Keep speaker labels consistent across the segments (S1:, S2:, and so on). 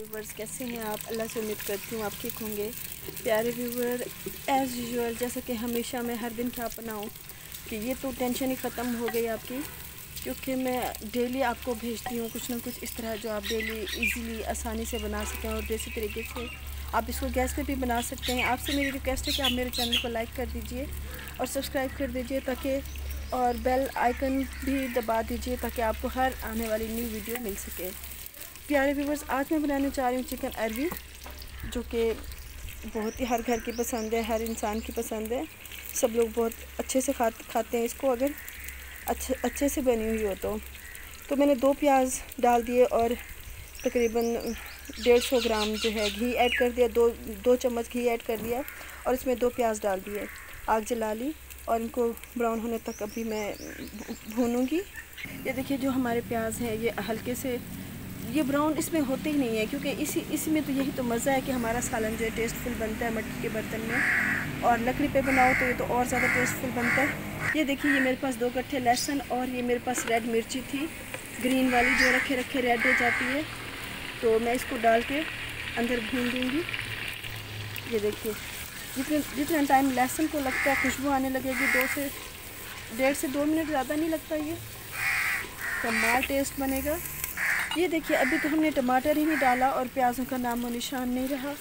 S1: Viewers कैसे हैं आप? अल्लाह से उम्मीद करती हूँ आप ठीक होंगे। प्यारे व्यूवर एज़ यूजल जैसा कि हमेशा मैं हर दिन क्या बनाऊँ कि ये तो टेंशन ही ख़त्म हो गई आपकी, क्योंकि मैं डेली आपको भेजती हूँ कुछ ना कुछ इस तरह जो आप डेली इजीली आसानी से बना सकें और देसी तरीके से आप इसको गैस पे भी बना सकते हैं। आपसे मेरी रिक्वेस्ट है कि आप मेरे चैनल को लाइक कर दीजिए और सब्सक्राइब कर दीजिए ताकि और बेल आइकन भी दबा दीजिए ताकि आपको हर आने वाली न्यू वीडियो मिल सके। प्यारे व्यूवर्स आज मैं बनाने चाह रही हूँ चिकन अरबी जो कि बहुत ही हर घर की पसंद है, हर इंसान की पसंद है। सब लोग बहुत अच्छे से खा, खाते हैं इसको, अगर अच्छे अच्छे से बनी हुई हो तो। तो मैंने दो प्याज डाल दिए और तकरीबन डेढ़ सौ ग्राम जो है घी ऐड कर दिया, दो दो चम्मच घी ऐड कर दिया और इसमें दो प्याज डाल दिए। आग जला ली और इनको ब्राउन होने तक अभी मैं भूनूँगी। ये देखिए जो हमारे प्याज हैं, ये हल्के से ये ब्राउन इसमें होते ही नहीं है, क्योंकि इसी इसी में तो यही तो मज़ा है कि हमारा सालन जो है टेस्टफुल बनता है मट्टी के बर्तन में। और लकड़ी पे बनाओ तो ये तो और ज़्यादा टेस्टफुल बनता है। ये देखिए, ये मेरे पास दो कट्ठे लहसुन और ये मेरे पास रेड मिर्ची थी। ग्रीन वाली जो रखे रखे रेड हो जाती है। तो मैं इसको डाल के अंदर भून दूँगी। ये देखिए, जितने, जितना टाइम लहसुन को लगता है, खुशबू आने लगेगी दो से, डेढ़ से दो मिनट ज़्यादा नहीं लगता ये। कमाल टेस्ट बनेगा। ये देखिए, अभी तो हमने टमाटर ही नहीं डाला और प्याज़ों का नाम और निशान नहीं रहा।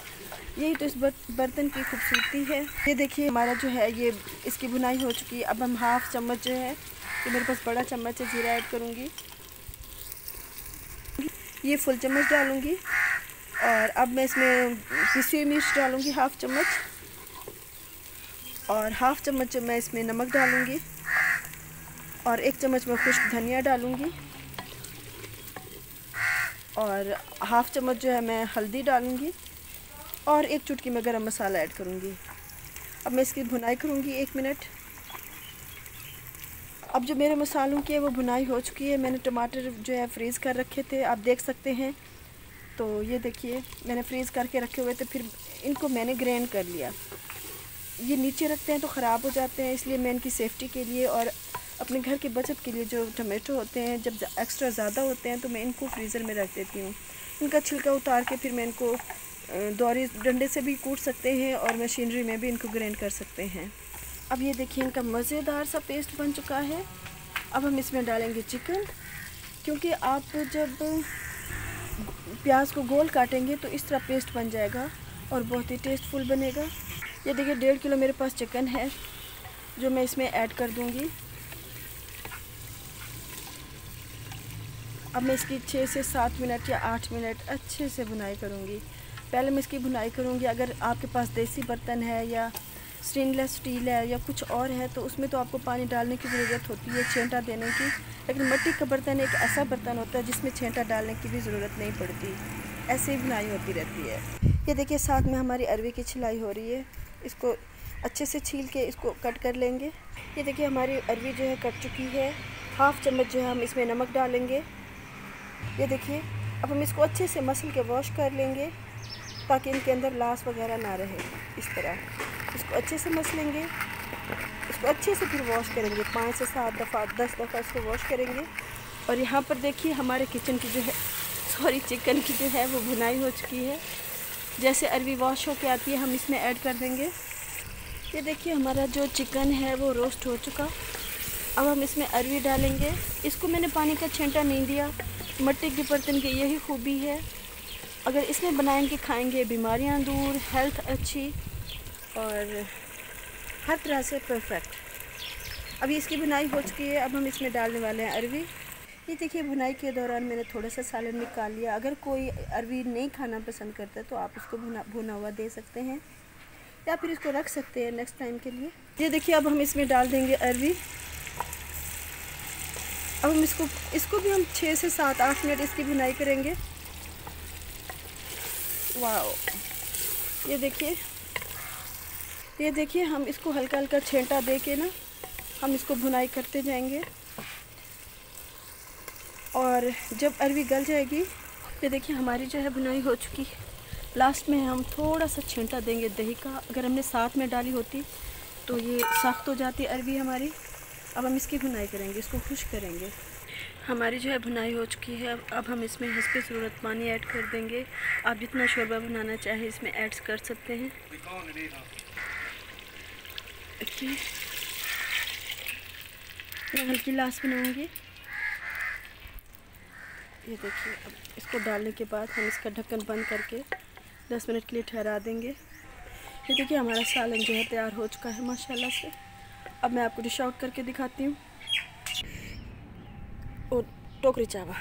S1: यही तो इस बर्तन की खूबसूरती है। ये देखिए, हमारा जो है, ये इसकी बुनाई हो चुकी है। अब हम हाफ़ चम्मच जो है, ये मेरे पास बड़ा चम्मच है, ज़ीरा ऐड करूँगी। ये फुल चम्मच डालूँगी और अब मैं इसमें पिसी मिर्च डालूँगी हाफ़ चम्मच। और हाफ़ चम्मच मैं इसमें नमक डालूँगी और एक चम्मच मैं खुश्क धनिया डालूँगी। और हाफ़ चम्मच जो है मैं हल्दी डालूँगी और एक चुटकी में गरम मसाला ऐड करूँगी। अब मैं इसकी भुनाई करूँगी एक मिनट। अब जो मेरे मसालों की है वो भुनाई हो चुकी है। मैंने टमाटर जो है फ्रीज़ कर रखे थे। आप देख सकते हैं। तो ये देखिए, मैंने फ्रीज़ करके रखे हुए थे, फिर इनको मैंने ग्रैंड कर लिया। ये नीचे रखते हैं तो ख़राब हो जाते हैं, इसलिए मैं इनकी सेफ़्टी के लिए और अपने घर की बचत के लिए जो टमाटो होते हैं, जब एक्स्ट्रा ज़्यादा होते हैं तो मैं इनको फ्रीज़र में रख देती हूँ। इनका छिलका उतार के फिर मैं इनको दौरे, डंडे से भी कूट सकते हैं और मशीनरी में भी इनको ग्रैंड कर सकते हैं। अब ये देखिए इनका मज़ेदार सा पेस्ट बन चुका है। अब हम इसमें डालेंगे चिकन क्योंकि आप जब प्याज को गोल काटेंगे तो इस तरह पेस्ट बन जाएगा और बहुत ही टेस्टफुल बनेगा। ये देखिए डेढ़ किलो मेरे पास चिकन है, जो मैं इसमें ऐड कर दूँगी। अब मैं इसकी छः से सात मिनट या आठ मिनट अच्छे से बुनाई करूँगी। पहले मैं इसकी बुनाई करूँगी, अगर आपके पास देसी बर्तन है या स्टेनलेस स्टील है या कुछ और है तो उसमें तो आपको पानी डालने की ज़रूरत होती है छेंटा देने की। लेकिन मट्टी का बर्तन एक ऐसा बर्तन होता है जिसमें छेंटा डालने की भी ज़रूरत नहीं पड़ती। ऐसे ही बुनाई होती रहती है। ये देखिए, साथ में हमारी अरवी की छिलाई हो रही है। इसको अच्छे से छील के इसको कट कर लेंगे। ये देखिए, हमारी अरवी जो है कट चुकी है। हाफ़ चम्मच जो है हम इसमें नमक डालेंगे। ये देखिए, अब हम इसको अच्छे से मसल के वॉश कर लेंगे ताकि इनके अंदर लाश वगैरह ना रहे इस तरह। इसको अच्छे से मसलेंगे इसको अच्छे से फिर वॉश करेंगे। पाँच से सात दफ़ा, दस दफ़ा इसको वॉश करेंगे। और यहाँ पर देखिए, हमारे किचन की जो है सॉरी चिकन की जो है, वो भुनाई हो चुकी है। जैसे अरवी वॉश होके आती है, हम इसमें ऐड कर देंगे। ये देखिए, हमारा जो चिकन है, वो रोस्ट हो चुका। अब हम इसमें अरवी डालेंगे। इसको मैंने पानी का छेंटा नहीं दिया। मट्टी के बर्तन की यही खूबी है। अगर इसमें बनाएँगे, खाएँगे, बीमारियाँ दूर हेल्थ अच्छी और हर तरह से परफेक्ट अभी इसकी बुनाई हो चुकी है। अब हम इसमें डालने वाले हैं अरवी। ये देखिए, बुनाई के दौरान मैंने थोड़ा सा सालन निकाल लिया। अगर कोई अरवी नहीं खाना पसंद करता तो आप इसको भुना भुना हुआ दे सकते हैं या फिर इसको रख सकते हैं नेक्स्ट टाइम के लिए। ये देखिए, अब हम इसमें डाल देंगे अरवी। अब हम इसको इसको भी हम छः से सात, आठ मिनट इसकी बुनाई करेंगे। वाह ये देखिए। ये देखिए, हम इसको हल्का हल्का छेंटा दे के ना, हम इसको बुनाई करते जाएँगे। और जब अरवी गल जाएगी, ये देखिए, हमारी जो है बुनाई हो चुकी है। लास्ट में हम थोड़ा सा छेंटा देंगे दही का। अगर हमने साथ में डाली होती तो ये सख्त हो जाती अरवी हमारी। अब हम इसकी बुनाई करेंगे, इसको खुश करेंगे। हमारी जो है भुनाई हो चुकी है, अब अब हम इसमें हंसपे ज़रूरत पानी ऐड कर देंगे। आप जितना शोरबा बनाना चाहें, इसमें ऐड कर सकते हैं। मैं हल्की लाश बनाऊँगी ये देखिए, अब इसको डालने के बाद हम इसका ढक्कन बंद करके 10 मिनट के लिए ठहरा देंगे। ये देखिए, हमारा सालन जो है तैयार हो चुका है, माशाल्लाह से। अब मैं आपको डिश आउट करके दिखाती हूँ। और टोकरी चावा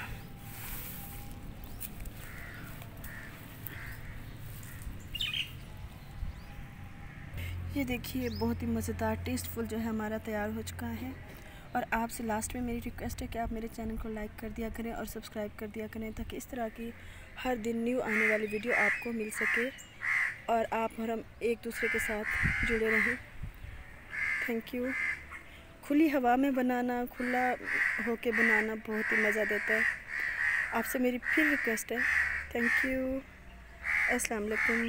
S1: ये देखिए, बहुत ही मज़ेदार टेस्टफुल जो है हमारा तैयार हो चुका है। और आपसे लास्ट में मेरी रिक्वेस्ट है कि आप मेरे चैनल को लाइक कर दिया करें और सब्सक्राइब कर दिया करें ताकि इस तरह की हर दिन न्यू आने वाली वीडियो आपको मिल सके और आप और हम एक दूसरे के साथ जुड़े रहें। थैंक यू खुली हवा में बनाना, खुला होके बनाना बहुत ही मज़ा देता है। आपसे मेरी फिर रिक्वेस्ट है। थैंक यू अस्सलाम वालेकुम